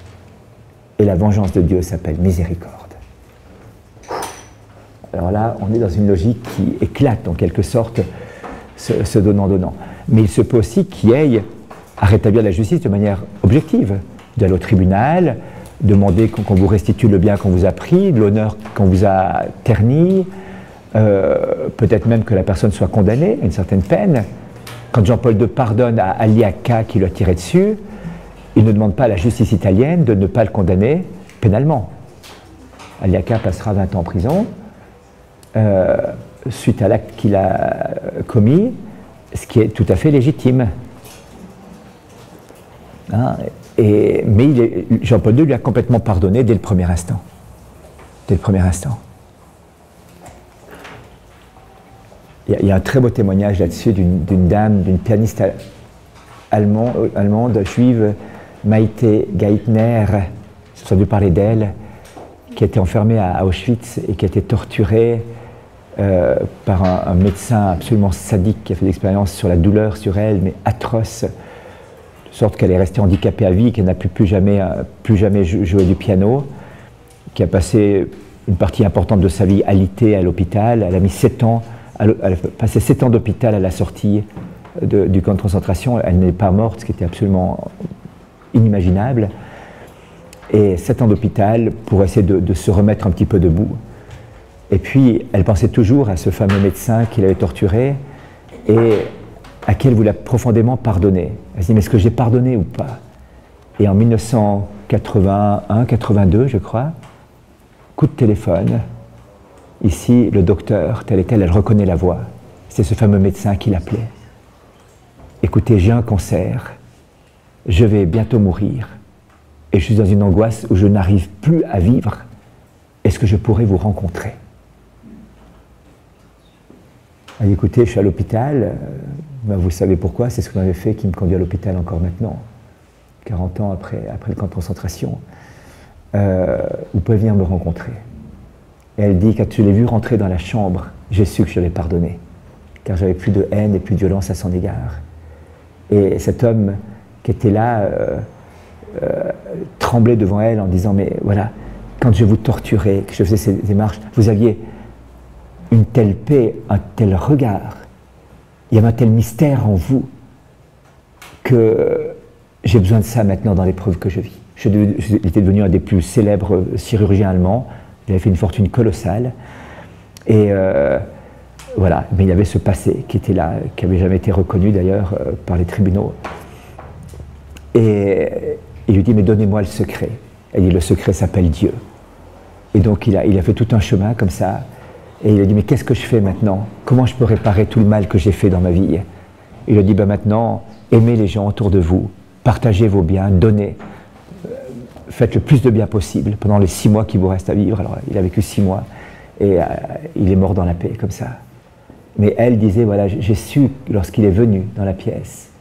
Et la vengeance de Dieu s'appelle miséricorde. Alors là, on est dans une logique qui éclate en quelque sorte ce donnant-donnant. Mais il se peut aussi qu'il ait à rétablir la justice de manière objective, d'aller au tribunal, demander qu'on vous restitue le bien qu'on vous a pris, l'honneur qu'on vous a terni, euh, peut-être même que la personne soit condamnée à une certaine peine. Quand Jean-Paul II pardonne à Aliaka qui lui a tiré dessus, il ne demande pas à la justice italienne de ne pas le condamner pénalement. Aliaka passera 20 ans en prison euh, suite à l'acte qu'il a commis, ce qui est tout à fait légitime. Hein, mais Jean-Paul II lui a complètement pardonné dès le premier instant. Dès le premier instant. Il y, a, un très beau témoignage là-dessus d'une dame, d'une pianiste allemande juive, Maïté Geithner, j'ai entendu parler d'elle, qui été enfermée à Auschwitz et qui a été torturée euh, par un, médecin absolument sadique qui a fait l'expérience sur la douleur sur elle, mais atroce, de sorte qu'elle est restée handicapée à vie, qu'elle n'a plus jamais, euh, jouer du piano, qui a passé une partie importante de sa vie alitée à l'hôpital. Elle a mis sept ans, elle a passé sept ans d'hôpital à la sortie du camp de concentration. Elle n'est pas morte, ce qui était absolument inimaginable. Et sept ans d'hôpital pour essayer de, se remettre un petit peu debout. Et puis, elle pensait toujours à ce fameux médecin qui l'avait torturé et à qui elle voulait profondément pardonner. Elle se dit, mais est-ce que j'ai pardonné ou pas? Et en 1981-82, je crois, coup de téléphone, Ici, le docteur, tel et tel, elle reconnaît la voix. C'est ce fameux médecin qui l'appelait. Écoutez, j'ai un cancer, je vais bientôt mourir, et je suis dans une angoisse où je n'arrive plus à vivre. Est-ce que je pourrais vous rencontrer? Elle écoutez, je suis à l'hôpital, euh, ben, vous savez pourquoi, c'est ce que m'avait fait qui me conduit à l'hôpital encore maintenant, 40 ans après, après le camp de concentration. Euh, vous pouvez venir me rencontrer. Et elle dit, quand je l'ai vu rentrer dans la chambre, j'ai su que je l'avais pardonné, car j'avais plus de haine et plus de violence à son égard. Et cet homme qui était là euh, euh, tremblait devant elle en disant, mais voilà, quand je vous torturais, que je faisais ces démarches, vous aviez une telle paix, un tel regard, il y avait un tel mystère en vous que j'ai besoin de ça maintenant dans l'épreuve que je vis. J'étais devenu un des plus célèbres chirurgiens allemands. Il avait fait une fortune colossale. Et euh, voilà, mais il y avait ce passé qui était là, qui n'avait jamais été reconnu d'ailleurs par les tribunaux. Et il lui dit, mais donnez-moi le secret. Elle dit, le secret s'appelle Dieu. Et donc il a, il a fait tout un chemin comme ça. Et il a dit, mais qu'est-ce que je fais maintenant? Comment je peux réparer tout le mal que j'ai fait dans ma vie? Il a dit, ben maintenant, aimez les gens autour de vous, partagez vos biens, donnez faites le plus de bien possible pendant les six mois qui vous restent à vivre. Alors, il a vécu six mois et euh, il est mort dans la paix, comme ça. Mais elle disait, voilà, j'ai su lorsqu'il est venu dans la pièce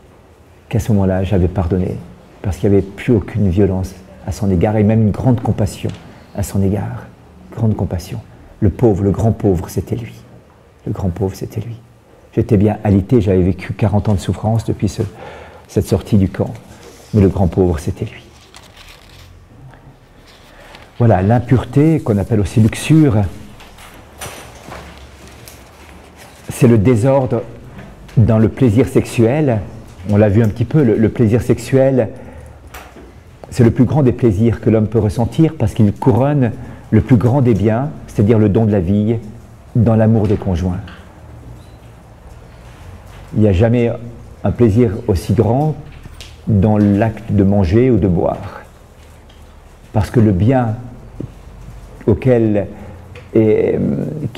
qu'à ce moment-là, j'avais pardonné, parce qu'il n'y avait plus aucune violence à son égard, et même une grande compassion à son égard. Grande compassion. Le pauvre, le grand pauvre, c'était lui. Le grand pauvre, c'était lui. J'étais bien alité, j'avais vécu 40 ans de souffrance depuis cette sortie du camp. Mais le grand pauvre, c'était lui. Voilà, l'impureté, qu'on appelle aussi luxure, c'est le désordre dans le plaisir sexuel. On l'a vu un petit peu, le, plaisir sexuel, c'est le plus grand des plaisirs que l'homme peut ressentir parce qu'il couronne le plus grand des biens, c'est-à-dire le don de la vie, dans l'amour des conjoints. Il n'y a jamais un plaisir aussi grand dans l'acte de manger ou de boire. Parce que le bien auquel est,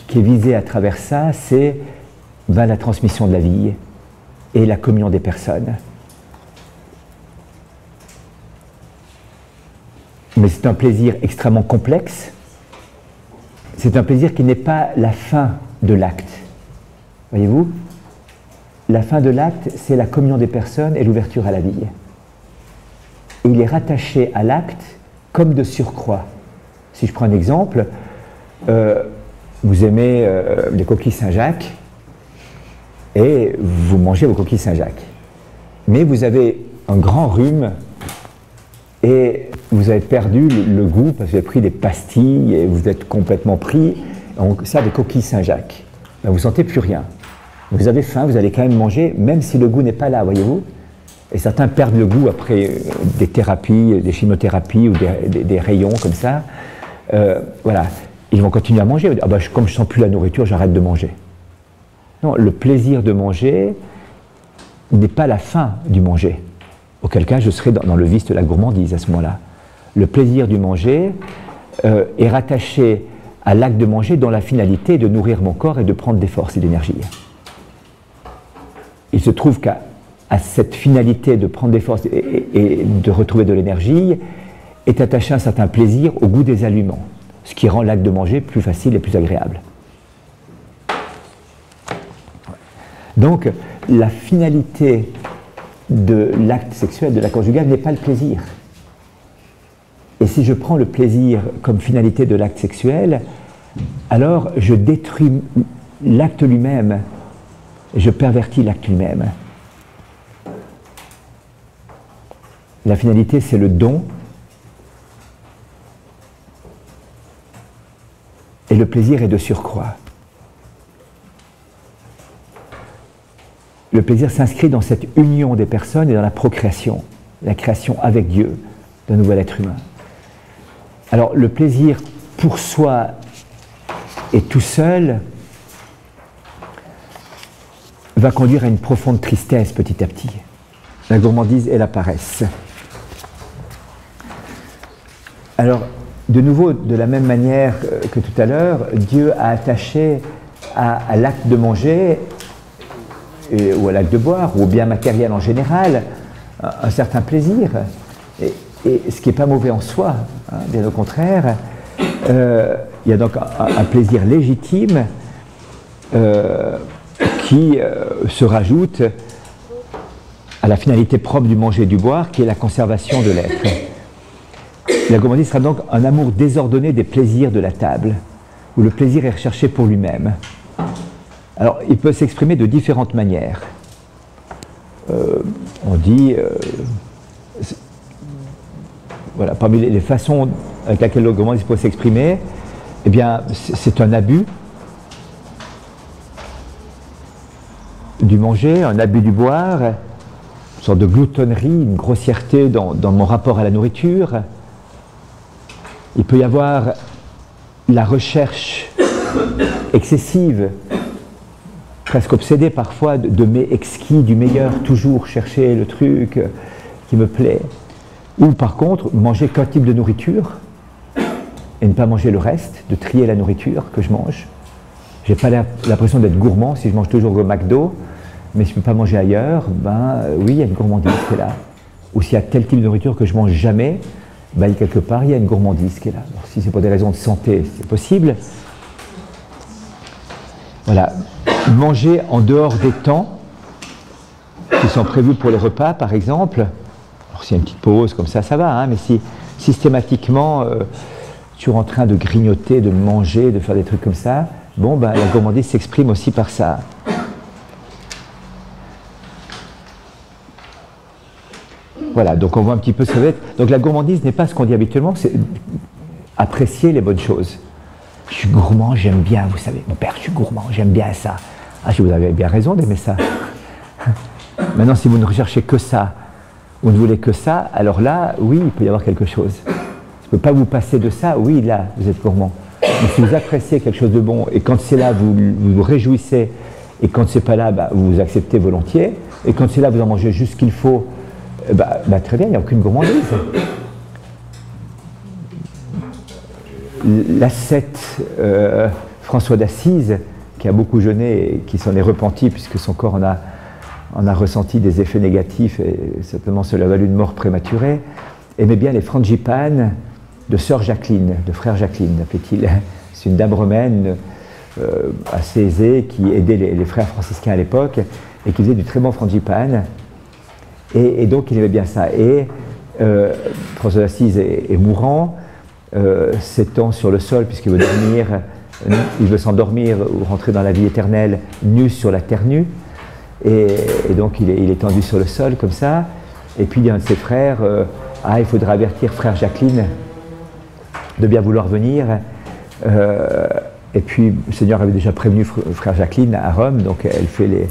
qui est visé à travers ça, c'est la transmission de la vie et la communion des personnes. Mais c'est un plaisir extrêmement complexe. C'est un plaisir qui n'est pas la fin de l'acte. Voyez-vous? La fin de l'acte, c'est la communion des personnes et l'ouverture à la vie. Il est rattaché à l'acte comme de surcroît. Si je prends un exemple, euh, vous aimez euh, les coquilles Saint-Jacques et vous mangez vos coquilles Saint-Jacques. Mais vous avez un grand rhume et vous avez perdu le, goût parce que vous avez pris des pastilles et vous êtes complètement pris. Donc, ça, des coquilles Saint-Jacques. Ben, vous sentez plus rien. Vous avez faim, vous allez quand même manger, même si le goût n'est pas là, voyez-vous. Et certains perdent le goût après euh, des thérapies, des chimiothérapies ou des rayons comme ça. Euh, voilà, ils vont continuer à manger. Ah bah, comme je sens plus la nourriture, j'arrête de manger. Le plaisir de manger n'est pas la fin du manger. Auquel cas, je serai dans, le vice de la gourmandise à ce moment-là. Le plaisir du manger euh, est rattaché à l'acte de manger dont la finalité est de nourrir mon corps et de prendre des forces et d'énergie. Il se trouve qu'à cette finalité de prendre des forces et de retrouver de l'énergie, est attaché un certain plaisir au goût des aliments, ce qui rend l'acte de manger plus facile et plus agréable. Donc, la finalité de l'acte sexuel, de la conjugale, n'est pas le plaisir. Et si je prends le plaisir comme finalité de l'acte sexuel, alors je détruis l'acte lui-même, je pervertis l'acte lui-même. La finalité, c'est le don Et le plaisir est de surcroît. Le plaisir s'inscrit dans cette union des personnes et dans la procréation, la création avec Dieu d'un nouvel être humain. Alors le plaisir pour soi et tout seul va conduire à une profonde tristesse petit à petit. La gourmandise et la paresse. Alors de nouveau, de la même manière que tout à l'heure, Dieu a attaché à, l'acte de manger ou à l'acte de boire, ou au bien matériel en général, un, certain plaisir. Et, ce qui n'est pas mauvais en soi, hein, bien au contraire. Euh, il y a donc un, plaisir légitime euh, qui euh, se rajoute à la finalité propre du manger et du boire, qui est la conservation de l'être. La gourmandise sera donc un amour désordonné des plaisirs de la table, où le plaisir est recherché pour lui-même. Alors, il peut s'exprimer de différentes manières. Euh, on dit, euh, voilà, parmi les, façons avec lesquelles le peut s'exprimer, eh bien, c'est un abus du manger, un abus du boire, une sorte de gloutonnerie, une grossièreté dans mon rapport à la nourriture, il peut y avoir la recherche excessive, presque obsédée parfois, de, mes exquis, du meilleur, toujours chercher le truc qui me plaît. Ou par contre, manger qu'un type de nourriture et ne pas manger le reste, de trier la nourriture que je mange. J'ai pas l'impression d'être gourmand si je mange toujours au McDo, mais si je ne peux pas manger ailleurs, ben oui, il y a une gourmandise qui est là. Ou s'il y a tel type de nourriture que je mange jamais, ben, quelque part, il y a une gourmandise qui est là. si c'est pour des raisons de santé, c'est possible. Voilà. Manger en dehors des temps qui sont prévus pour les repas, par exemple. Alors, s'il y a une petite pause comme ça, ça va, hein, mais si systématiquement euh, tu es en train de grignoter, de manger, de faire des trucs comme ça, bon, ben, la gourmandise s'exprime aussi par ça. Voilà, donc on voit un petit peu ça va être. Donc la gourmandise n'est pas ce qu'on dit habituellement, c'est apprécier les bonnes choses. Je suis gourmand, j'aime bien, vous savez, mon père, je suis gourmand, j'aime bien ça. Ah, vous avez bien raison d'aimer ça. Maintenant, si vous ne recherchez que ça, vous ne voulez que ça, alors là, oui, il peut y avoir quelque chose. Je ne peux pas vous passer de ça, oui, là, vous êtes gourmand. Mais si vous appréciez quelque chose de bon, et quand c'est là, vous vous, réjouissez, et quand c'est pas là, bah, vous vous acceptez volontiers, et quand c'est là, vous en mangez juste ce qu'il faut, eh ben, ben, très bien, il n'y a aucune gourmandise. L'ascète euh, François d'Assise, qui a beaucoup jeûné et qui s'en est repenti puisque son corps en a, a ressenti des effets négatifs et certainement cela a valu une mort prématurée, aimait bien les frangipanes de sœur Jacqueline, de frère Jacqueline, appelait-il. C'est une dame romaine euh, assez aisée qui aidait les, frères franciscains à l'époque et qui faisait du très bon frangipane. Et, donc il aimait bien ça. Et euh, François d'Assise est, mourant, euh, s'étend sur le sol puisqu'il veut dormir, il veut s'endormir ou rentrer dans la vie éternelle nu sur la terre nue. Et, donc il est, tendu sur le sol comme ça. Et puis il dit un de ses frères, ah il faudra avertir frère Jacqueline de bien vouloir venir. et puis le Seigneur avait déjà prévenu frère Jacqueline à Rome, donc elle fait les,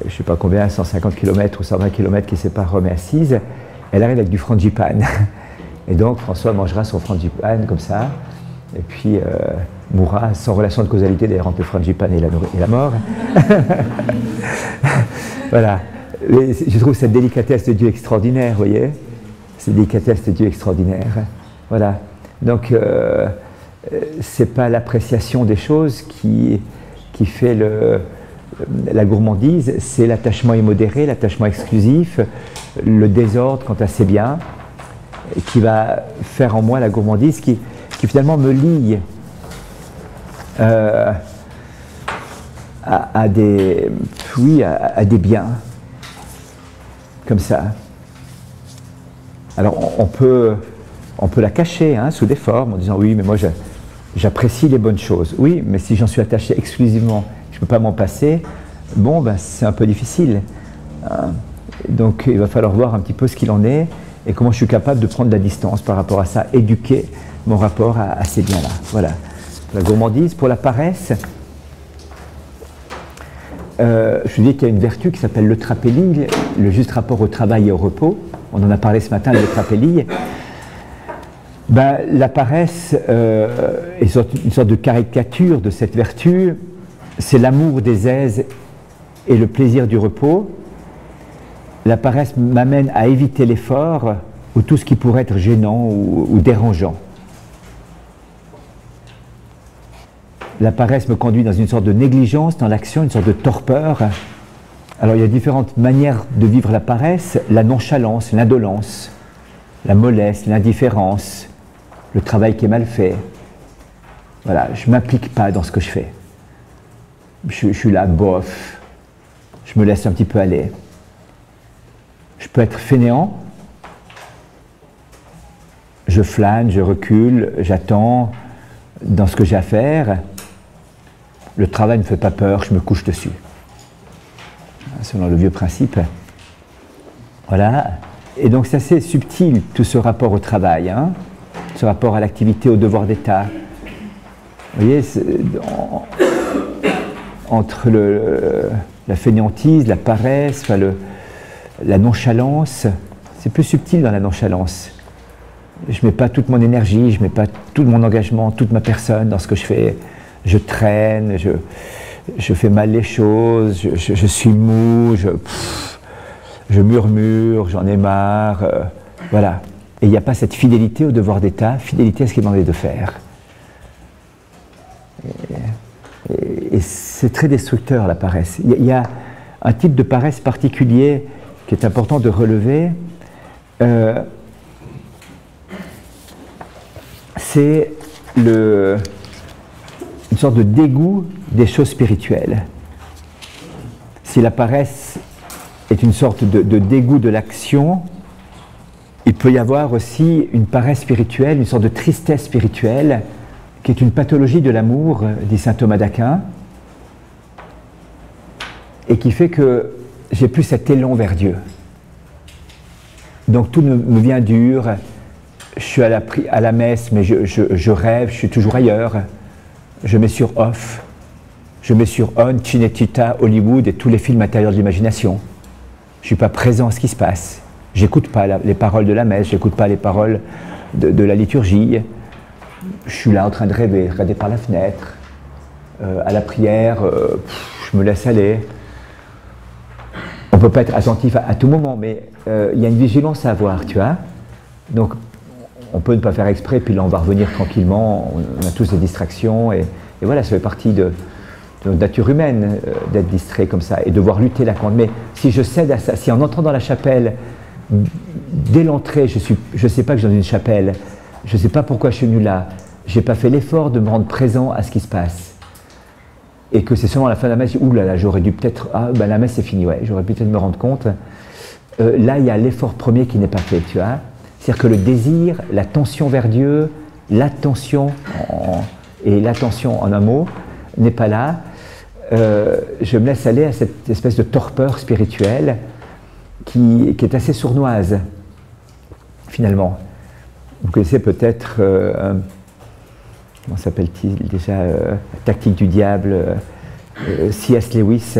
je ne sais pas combien, 150 km ou 120 km qui séparent Rome et Assise, elle arrive avec du frangipane. Et donc François mangera son frangipane comme ça, et puis euh, mourra sans relation de causalité d'ailleurs entre le frangipane et la, et la mort. voilà. je trouve cette délicatesse de Dieu extraordinaire, vous voyez Cette délicatesse de Dieu extraordinaire. Voilà. Donc, euh, euh c'est pas l'appréciation des choses qui, qui fait le, la gourmandise, c'est l'attachement immodéré, l'attachement exclusif, le désordre quant à ses biens, qui va faire en moi la gourmandise, qui, finalement me lie euh, à, des, oui, à, des biens, comme ça. Alors on, peut, on peut la cacher hein, sous des formes en disant oui, mais moi j'apprécie les bonnes choses. Oui, mais si j'en suis attaché exclusivement ne peux pas m'en passer, bon, ben, c'est un peu difficile. Hein. Donc il va falloir voir un petit peu ce qu'il en est et comment je suis capable de prendre la distance par rapport à ça, éduquer mon rapport à, ces biens-là. Voilà. La gourmandise, pour la paresse, euh, je vous dis qu'il y a une vertu qui s'appelle le trapélie, le juste rapport au travail et au repos. On en a parlé ce matin, le trapélie. Ben, la paresse euh, est une sorte de caricature de cette vertu c'est l'amour des aises et le plaisir du repos. La paresse m'amène à éviter l'effort ou tout ce qui pourrait être gênant ou, dérangeant. La paresse me conduit dans une sorte de négligence dans l'action, une sorte de torpeur. Alors il y a différentes manières de vivre la paresse, la nonchalance, l'indolence, la mollesse, l'indifférence, le travail qui est mal fait. Voilà, je ne m'applique pas dans ce que je fais. Je, suis là, bof, je me laisse un petit peu aller. Je peux être fainéant, je flâne, je recule, j'attends dans ce que j'ai à faire. Le travail ne fait pas peur, je me couche dessus. Selon le vieux principe. Voilà. Et donc c'est assez subtil tout ce rapport au travail, hein, ce rapport à l'activité, au devoir d'État. Vous voyez, entre la fainéantise, la paresse, la nonchalance, c'est plus subtil dans la nonchalance. Je ne mets pas toute mon énergie, je ne mets pas tout mon engagement, toute ma personne dans ce que je fais. Je traîne, je, je fais mal les choses, je, je, suis mou, je, je murmure, j'en ai marre. Euh, voilà. Et il n'y a pas cette fidélité au devoir d'État, fidélité à ce qu'il est demandé de faire. Et, c'est très destructeur la paresse. Il y, a un type de paresse particulier qui est important de relever. Euh, c'est une sorte de dégoût des choses spirituelles. Si la paresse est une sorte de, dégoût de l'action, il peut y avoir aussi une paresse spirituelle, une sorte de tristesse spirituelle, qui est une pathologie de l'amour, dit saint Thomas d'Aquin, et qui fait que j'ai plus cet élan vers Dieu. Donc tout me vient dur, je suis à la messe, mais je, rêve, je suis toujours ailleurs. Je mets sur off, je mets sur on, Cinetita, Hollywood et tous les films intérieurs de l'imagination. Je ne suis pas présent à ce qui se passe. J'écoute pas les paroles de la messe, j'écoute pas les paroles de, la liturgie. Je suis là en train de rêver, regarder par la fenêtre. Euh, à la prière, euh, je me laisse aller. On ne peut pas être attentif à, tout moment, mais euh, il y a une vigilance à avoir, tu vois. Donc on peut ne pas faire exprès, puis là on va revenir tranquillement, on, a tous des distractions, et, voilà, ça fait partie de, notre nature humaine euh, d'être distrait comme ça, et devoir lutter la contre. Mais si je cède à ça, si en entrant dans la chapelle, dès l'entrée, je ne sais pas que je suis dans une chapelle, je ne sais pas pourquoi je suis venu là, je n'ai pas fait l'effort de me rendre présent à ce qui se passe, et que c'est seulement à la fin de la messe, ouh là là, j'aurais dû peut-être, ah ben la messe c'est fini, ouais, j'aurais pu peut-être me rendre compte, euh, là il y a l'effort premier qui n'est pas fait, tu vois. C'est-à-dire que le désir, la tension vers Dieu, l'attention, et l'attention en un mot, n'est pas là. Euh, je me laisse aller à cette espèce de torpeur spirituelle qui, est assez sournoise, finalement. Vous connaissez peut-être, euh, comment s'appelle-t-il déjà, euh, Tactique du diable, C.S. Lewis.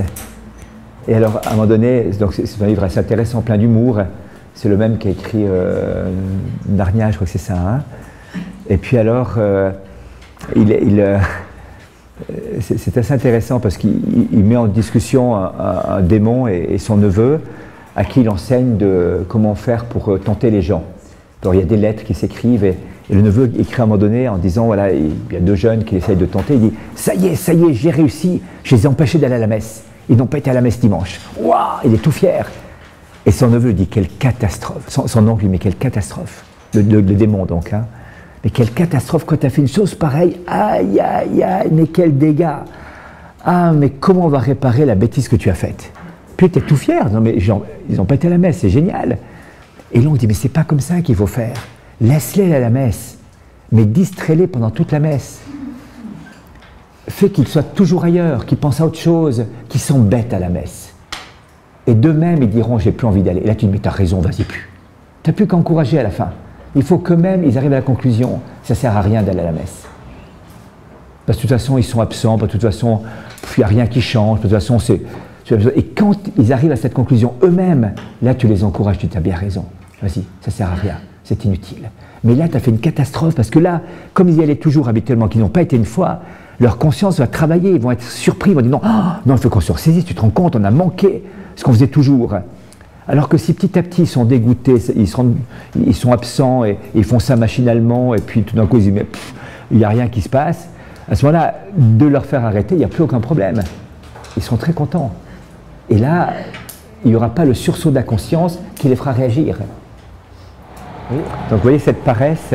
Et alors, à un moment donné, c'est un livre assez intéressant, plein d'humour, c'est le même qui a écrit euh, Narnia, je crois que c'est ça. Hein. et puis alors, euh, il, euh, c'est assez intéressant parce qu'il met en discussion un, démon et, son neveu à qui il enseigne de comment faire pour tenter les gens. Alors il y a des lettres qui s'écrivent et, le neveu écrit à un moment donné en disant voilà, il y a deux jeunes qui essayent de tenter. Il dit ça y est, ça y est, j'ai réussi, je les ai empêchés d'aller à la messe. Ils n'ont pas été à la messe dimanche. Waouh, il est tout fier. Et son neveu dit quelle catastrophe. Son, oncle dit mais quelle catastrophe. Le, démon donc. Hein. Mais quelle catastrophe quand tu as fait une chose pareille. Aïe, aïe, aïe, mais quel dégât. Ah, mais comment on va réparer la bêtise que tu as faite Puis tu es tout fier. Non, mais ils n'ont pas été à la messe, c'est génial. Et l'oncle dit mais c'est pas comme ça qu'il faut faire. Laisse-les à la messe, mais distrais-les pendant toute la messe. Fais qu'ils soient toujours ailleurs, qu'ils pensent à autre chose, qu'ils s'embêtent à la messe. Et d'eux-mêmes, ils diront J'ai plus envie d'aller. Là, tu dis Mais t'as raison, vas-y plus. T'as plus qu'encourager à la fin. Il faut qu'eux-mêmes, ils arrivent à la conclusion Ça sert à rien d'aller à la messe. Parce que de toute façon, ils sont absents, de toute façon, il n'y a rien qui change, de toute façon, c'est. Et quand ils arrivent à cette conclusion eux-mêmes, là, tu les encourages, tu dis as bien raison. Vas-y, ça sert à rien, c'est inutile. Mais là, tu as fait une catastrophe parce que là, comme ils y allaient toujours habituellement, qu'ils n'ont pas été une fois, leur conscience va travailler, ils vont être surpris, ils vont dire non, non, il faut qu'on se ressaisisse, tu te rends compte, on a manqué ce qu'on faisait toujours. Alors que si petit à petit ils sont dégoûtés, ils, sont absents et, ils font ça machinalement, et puis tout d'un coup ils disent mais il n'y a rien qui se passe, À ce moment-là, de leur faire arrêter, il n'y a plus aucun problème. Ils seront très contents. Et là, il n'y aura pas le sursaut de la conscience qui les fera réagir. Donc vous voyez cette paresse?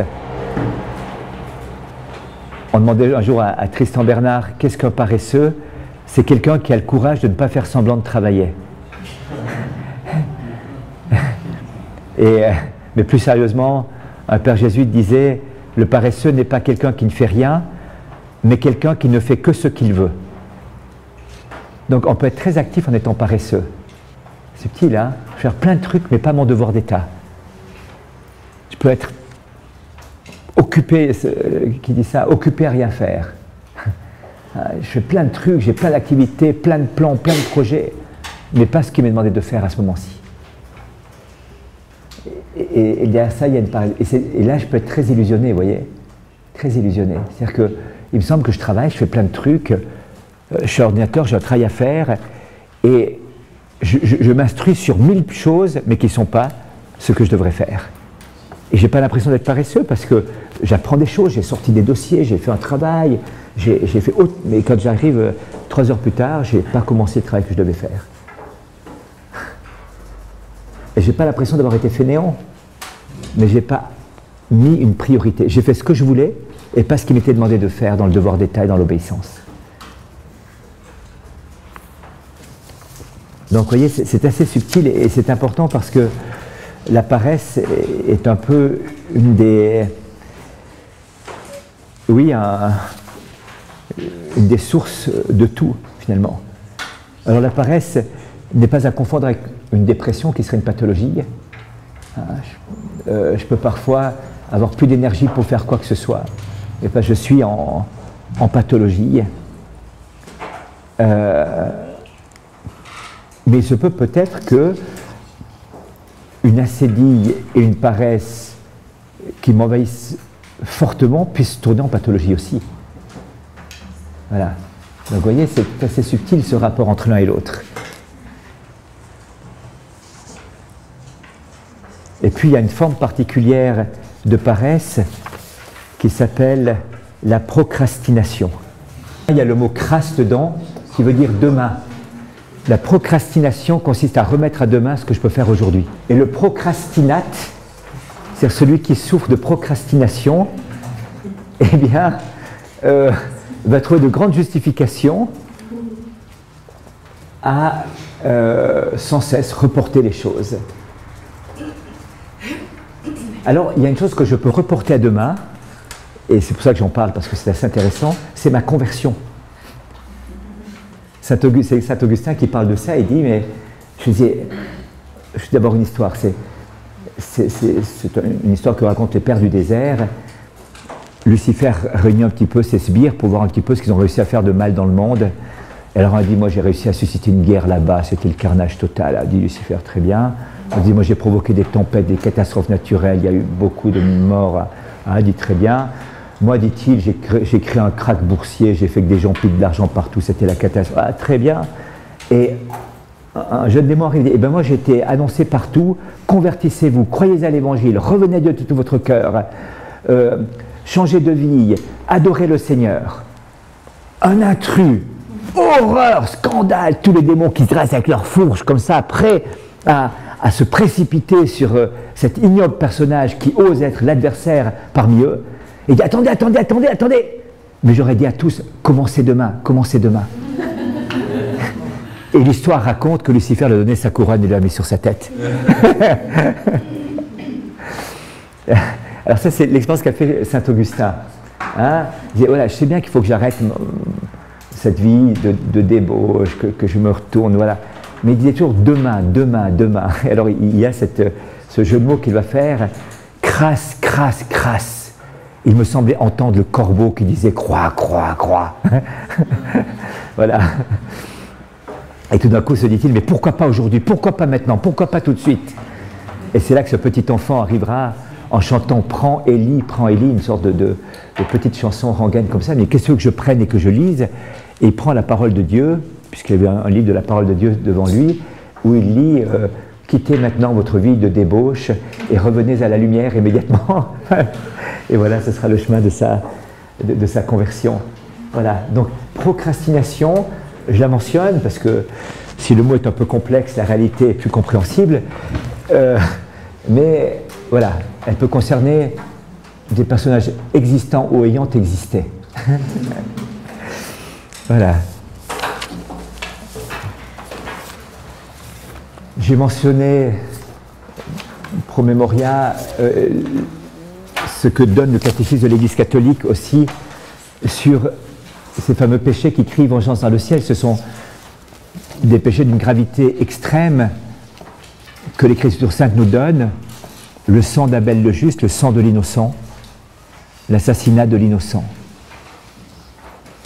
On demandait un jour à, Tristan Bernard, qu'est-ce qu'un paresseux? C'est quelqu'un qui a le courage de ne pas faire semblant de travailler. Et, euh, mais plus sérieusement, un père jésuite disait, le paresseux n'est pas quelqu'un qui ne fait rien, mais quelqu'un qui ne fait que ce qu'il veut. Donc on peut être très actif en étant paresseux. Petit hein Faire plein de trucs, mais pas mon devoir d'État. Je peux être occupé, qui dit ça, occupé à rien faire. Ah, je fais plein de trucs, j'ai plein d'activités, plein de plans, plein de projets, mais pas ce qu'il m'est demandé de faire à ce moment-ci. Et, et, derrière ça, il y a une et, et, là, je peux être très illusionné, vous voyez Très illusionné. C'est-à-dire qu'il me semble que je travaille, je fais plein de trucs, euh, je suis ordinateur, j'ai un travail à faire, et je, m'instruis sur mille choses, mais qui ne sont pas ce que je devrais faire. Et je n'ai pas l'impression d'être paresseux parce que j'apprends des choses, j'ai sorti des dossiers, j'ai fait un travail, j'ai fait autre, mais quand j'arrive euh, trois heures plus tard, je n'ai pas commencé le travail que je devais faire. Et je n'ai pas l'impression d'avoir été fainéant, mais je n'ai pas mis une priorité. J'ai fait ce que je voulais et pas ce qui m'était demandé de faire dans le devoir d'État et dans l'obéissance. Donc vous voyez, c'est assez subtil et c'est important parce que la paresse est un peu une des, oui, une des sources de tout finalement. Alors la paresse n'est pas à confondre avec une dépression qui serait une pathologie. Ah, euh, je, peux parfois avoir plus d'énergie pour faire quoi que ce soit. Et pas je suis en, pathologie. Euh, mais il se peut peut-être que une acédille et une paresse qui m'envahissent fortement puissent tourner en pathologie aussi. Voilà. Donc vous voyez, c'est assez subtil ce rapport entre l'un et l'autre. Et puis il y a une forme particulière de paresse qui s'appelle la procrastination. Il y a le mot crasse dedans qui veut dire demain. La procrastination consiste à remettre à demain ce que je peux faire aujourd'hui. Et le procrastinate, c'est celui qui souffre de procrastination, eh bien, euh, va trouver de grandes justifications à euh, sans cesse reporter les choses. Alors, il y a une chose que je peux reporter à demain, et c'est pour ça que j'en parle, parce que c'est assez intéressant, c'est ma conversion. Saint Saint Augustin qui parle de ça et dit, mais je disais, je suis d'abord une histoire, c'est une histoire que racontent les pères du désert. Lucifer réunit un petit peu ses sbires pour voir un petit peu ce qu'ils ont réussi à faire de mal dans le monde. Et alors on a dit, moi j'ai réussi à susciter une guerre là-bas, c'était le carnage total, a dit Lucifer, très bien. On dit, moi j'ai provoqué des tempêtes, des catastrophes naturelles, il y a eu beaucoup de morts, a dit très bien. Moi, dit-il, j'ai créé, un crack boursier, j'ai fait que des gens pillent de l'argent partout, c'était la catastrophe. Ah, très bien. Et un jeune démon arrive et ben moi été annoncé partout, convertissez-vous, croyez à l'évangile, revenez à Dieu de tout votre cœur, euh, changez de vie, adorez le Seigneur. Un intrus, horreur, scandale, tous les démons qui se dressent avec leurs fourches comme ça, prêts à, se précipiter sur euh, cet ignoble personnage qui ose être l'adversaire parmi eux. Et dit Attendez, attendez, attendez, attendez Mais j'aurais dit à tous Commencez demain, commencez demain. Et l'histoire raconte que Lucifer lui a donné sa couronne et l'a mis sur sa tête. Alors, ça, c'est l'expérience qu'a fait Saint Augustin. Hein il dit voilà, je sais bien qu'il faut que j'arrête cette vie de, débauche, que, je me retourne, voilà. Mais il disait toujours demain, demain, demain. Alors il y a cette, ce jeu de mots qu'il va faire. Crasse, crasse, crasse. Il me semblait entendre le corbeau qui disait croix, croix, croix. voilà. Et tout d'un coup se dit-il, mais pourquoi pas aujourd'hui? Pourquoi pas maintenant? Pourquoi pas tout de suite? Et c'est là que ce petit enfant arrivera en chantant Prends Élie, prends Élie, une sorte de, de, petite chanson rengaine comme ça, mais qu'est-ce que je prenne et que je lise? Et il prend la parole de Dieu, puisqu'il y avait un, livre de la parole de Dieu devant lui, où il lit euh, Quittez maintenant votre vie de débauche et revenez à la lumière immédiatement. Et voilà, ce sera le chemin de sa, de, sa conversion. Voilà, donc procrastination, je la mentionne parce que si le mot est un peu complexe, la réalité est plus compréhensible. Euh, mais voilà, elle peut concerner des personnages existants ou ayant existé. voilà. J'ai mentionné promémoria euh, ce que donne le catéchisme de l'Église catholique aussi sur ces fameux péchés qui crient vengeance dans le ciel. Ce sont des péchés d'une gravité extrême que l'Écriture sainte nous donne. Le sang d'Abel le juste, le sang de l'innocent, l'assassinat de l'innocent.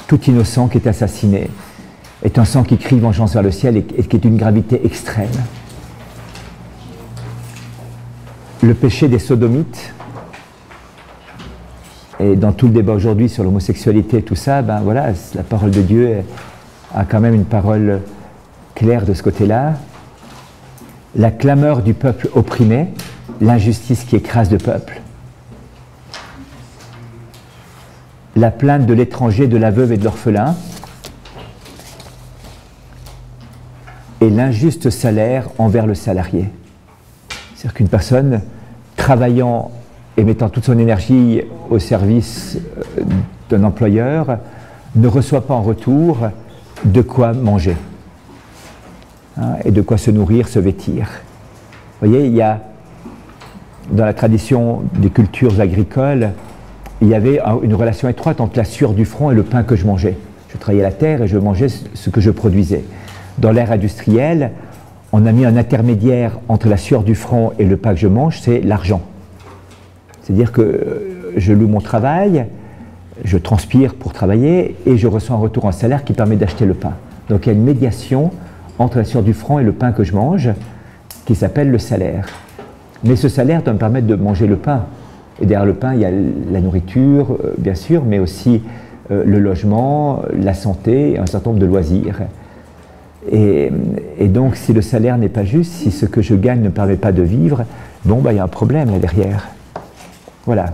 Tout innocent qui est assassiné est un sang qui crie vengeance vers le ciel et qui est d'une gravité extrême. Le péché des sodomites, et dans tout le débat aujourd'hui sur l'homosexualité tout ça, ben voilà, la parole de Dieu a quand même une parole claire de ce côté-là. La clameur du peuple opprimé, l'injustice qui écrase le peuple. La plainte de l'étranger, de la veuve et de l'orphelin. Et l'injuste salaire envers le salarié. C'est-à-dire qu'une personne travaillant et mettant toute son énergie au service euh, d'un employeur ne reçoit pas en retour de quoi manger hein, et de quoi se nourrir, se vêtir. Vous voyez, il dans la tradition des cultures agricoles, il y avait une relation étroite entre la sueur du front et le pain que je mangeais. Je travaillais la terre et je mangeais ce que je produisais. Dans l'ère industrielle, on a mis un intermédiaire entre la sueur du front et le pain que je mange, c'est l'argent. C'est-à-dire que euh, je loue mon travail, je transpire pour travailler et je reçois un retour en salaire qui permet d'acheter le pain. Donc il y a une médiation entre la sueur du front et le pain que je mange qui s'appelle le salaire. Mais ce salaire doit me permettre de manger le pain. Et derrière le pain, il y a la nourriture, euh, bien sûr, mais aussi euh, le logement, la santé et un certain nombre de loisirs. Et, donc, si le salaire n'est pas juste, si ce que je gagne ne permet pas de vivre, bon, bah, il y a un problème là derrière. Voilà.